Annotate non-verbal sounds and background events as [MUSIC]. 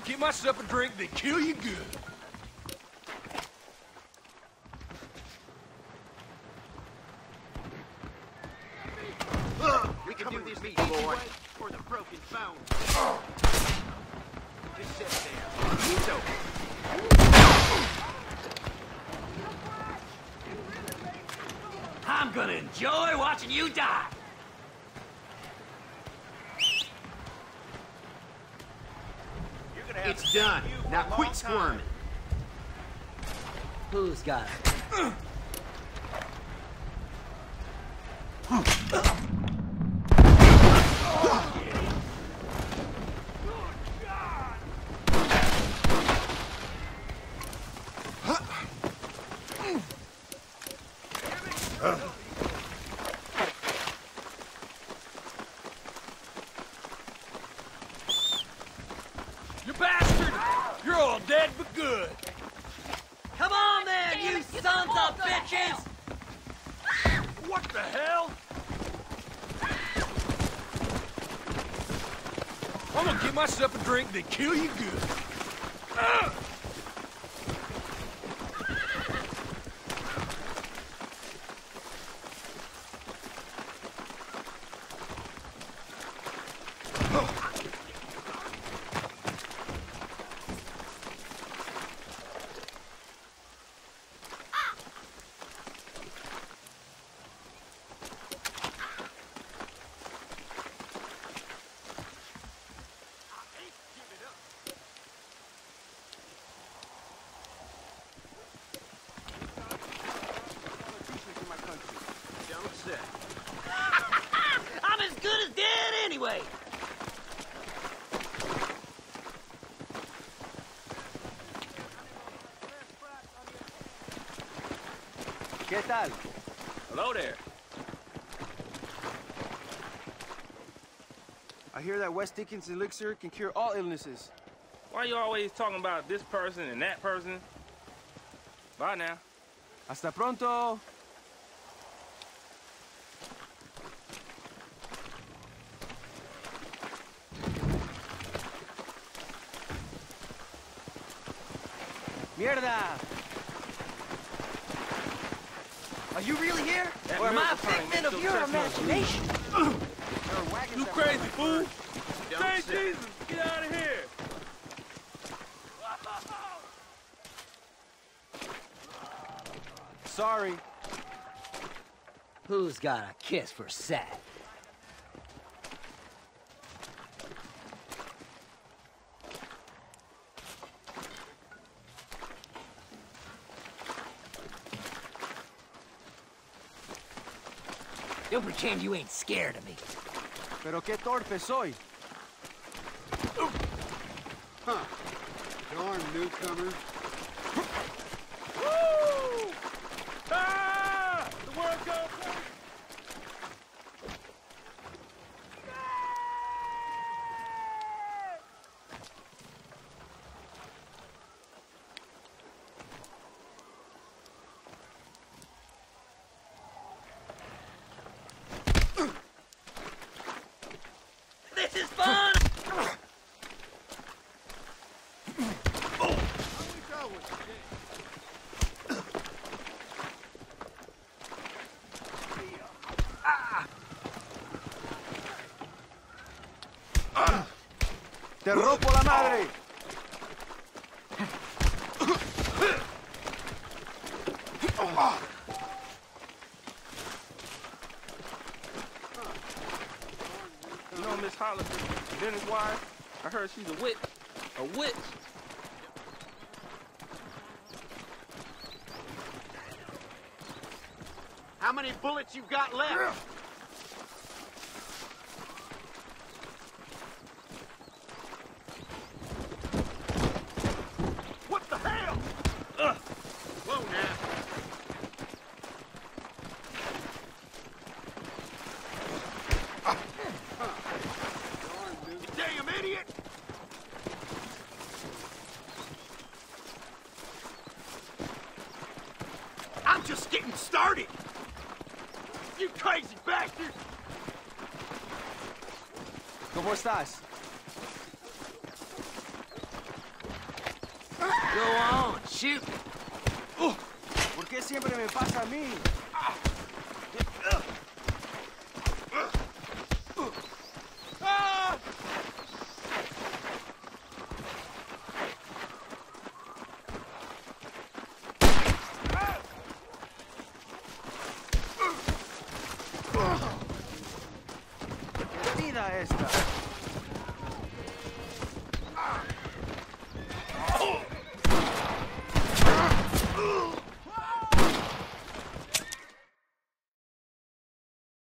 gonna get myself a drink that kill you good. Uh, we can do this the easy way or the broken bone. Just sit there. It's over. I'm gonna enjoy watching you die. It's done. Now quit squirming. Who's got it? [LAUGHS] You bastard! You're all dead but good. Come on sons of bitches! What the hell? I'm gonna get myself a drink that kill you good. Ugh! Don't say. I'm as good as dead anyway! ¿Qué tal? Hello there. I hear that West Dickens elixir can cure all illnesses. Why are you always talking about this person and that person? Bye now. Hasta pronto. Mierda! Are you really here? That Or am I a figment of your imagination? There are wagons You crazy fool! Don't say. Jesus! Get out of here! Sorry. Who's got a kiss for Seth? Don't pretend you ain't scared of me. Pero qué torpe soy. Huh. Darn newcomer. ¡Te rompo la madre! You know Miss Hollis, Dennis' wife? I heard she's a witch. A witch. How many bullets you got left? just getting started. You crazy bastard! ¿Cómo estás? Go on, shoot me. ¿Por qué siempre me pasa a mí? Esta!